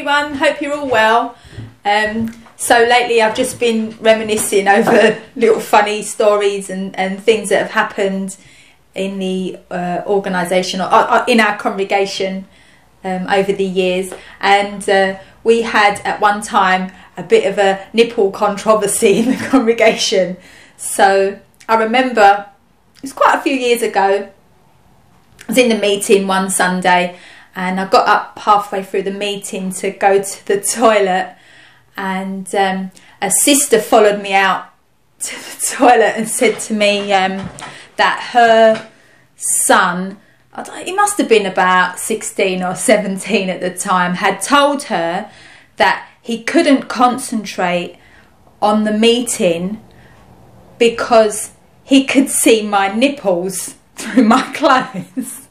everyone. Hope you're all well. Um, so lately I've just been reminiscing over little funny stories and, and things that have happened in the uh, organisation or, or, in our congregation um, over the years. And uh, we had at one time a bit of a nipple controversy in the congregation. So I remember it was quite a few years ago. I was in the meeting one Sunday and I got up halfway through the meeting to go to the toilet and um, a sister followed me out to the toilet and said to me um, that her son he must have been about 16 or 17 at the time had told her that he couldn't concentrate on the meeting because he could see my nipples through my clothes.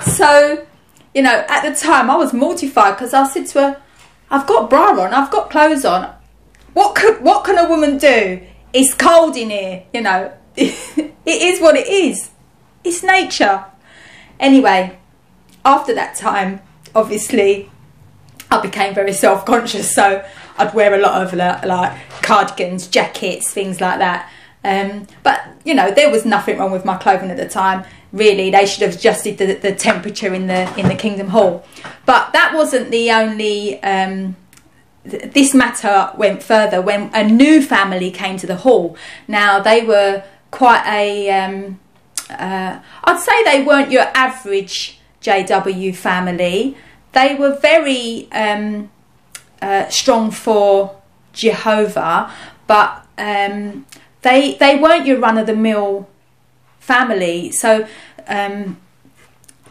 So you know, at the time I was mortified because I said to her, I've got bra on, I've got clothes on. What could what can a woman do? It's cold in here, you know. it is what it is. It's nature. Anyway, after that time, obviously, I became very self-conscious. So I'd wear a lot of like cardigans, jackets, things like that. Um, but you know, there was nothing wrong with my clothing at the time really they should have adjusted the, the temperature in the in the kingdom hall. But that wasn't the only um, th this matter went further when a new family came to the hall. Now they were quite a um, uh, I'd say they weren't your average JW family. They were very um, uh, strong for Jehovah but um, they they weren't your run-of-the-mill family. So, um,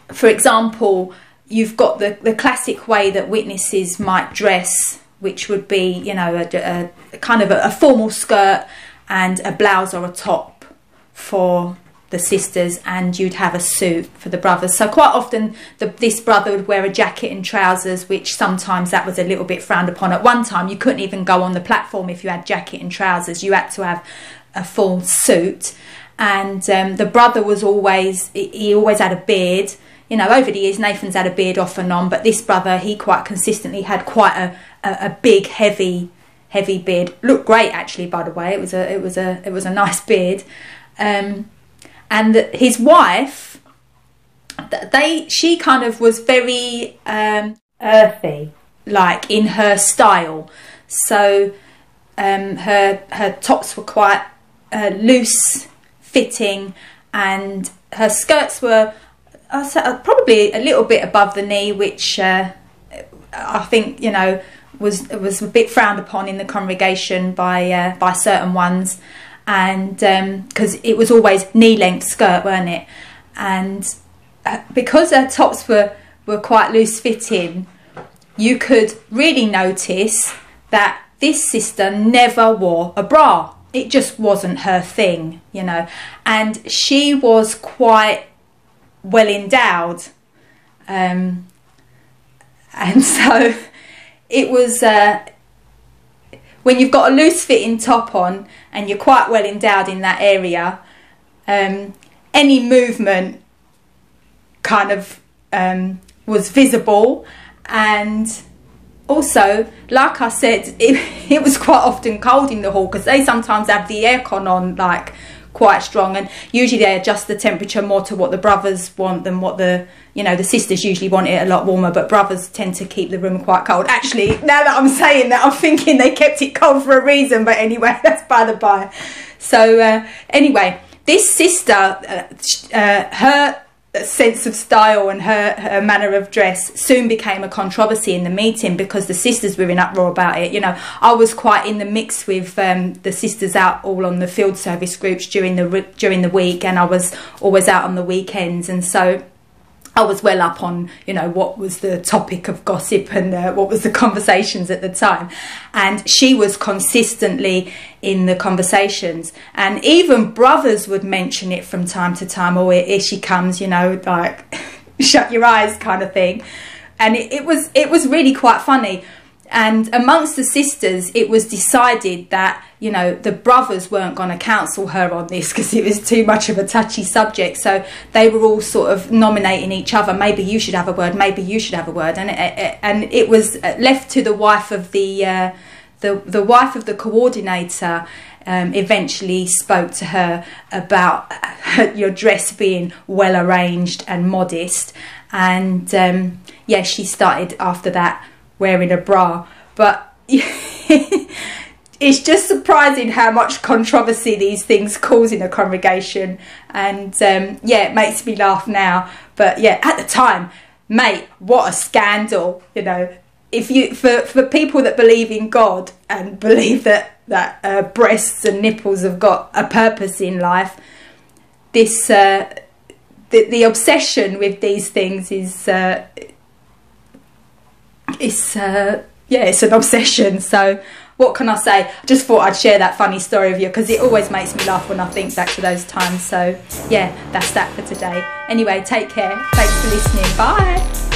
for example, you've got the, the classic way that witnesses might dress, which would be, you know, a, a kind of a, a, formal skirt and a blouse or a top for the sisters, and you'd have a suit for the brothers. So quite often, the, this brother would wear a jacket and trousers, which sometimes that was a little bit frowned upon. At one time, you couldn't even go on the platform if you had jacket and trousers. You had to have a full suit and um, the brother was always he always had a beard. You know over the years nathan's had a beard off and on but this brother he quite consistently had quite a, a, a big heavy heavy beard. Looked great actually by the way. It was a it was a it was a nice beard. Um, and his wife they she kind of was very um, earthy. like in her style. So um, her her tops were quite uh, loose fitting and her skirts were uh, probably a little bit above the knee which uh, I think you know was was a bit frowned upon in the congregation by uh, by certain ones. And because um, it was always knee length skirt weren't it? And uh, because her tops were were quite loose fitting you could really notice that this sister never wore a bra it just wasn't her thing, you know. And she was quite well endowed. Um, and so it was uh, when you've got a loose fitting top on and you're quite well endowed in that area, um, any movement kind of um, was visible and also, like I said, it, it was quite often cold in the hall because they sometimes have the aircon on like quite strong and usually they adjust the temperature more to what the brothers want than what the you know the sisters usually want it a lot warmer but brothers tend to keep the room quite cold. Actually now that i'm saying that i'm thinking they kept it cold for a reason but anyway that's by the by. So uh, anyway this sister uh, uh, her sense of style and her, her manner of dress soon became a controversy in the meeting because the sisters were in uproar about it. You know, I was quite in the mix with um, the sisters out all on the field service groups during the during the week, and I was always out on the weekends, and so I was well up on, you know, what was the topic of gossip and uh, what was the conversations at the time. And she was consistently in the conversations. And even brothers would mention it from time to time. Oh, here she comes, you know, like shut your eyes kind of thing. And it, it was, it was really quite funny. And amongst the sisters, it was decided that you know the brothers weren't going to counsel her on this because it was too much of a touchy subject. So they were all sort of nominating each other. Maybe you should have a word. Maybe you should have a word. And it, and it was left to the wife of the uh, the the wife of the coordinator. Um, eventually spoke to her about your dress being well arranged and modest, and um, yeah, she started after that wearing a bra. But it's just surprising how much controversy these things cause in a congregation. And um, yeah, it makes me laugh now. But yeah, at the time, mate, what a scandal, you know. If you for for people that believe in God and believe that that uh, breasts and nipples have got a purpose in life, this uh, the the obsession with these things is uh, it's uh, yeah, it's an obsession. So what can I say? I just thought I'd share that funny story with you because it always makes me laugh when I think back to those times. So yeah, that's that for today. Anyway, take care. Thanks for listening. Bye.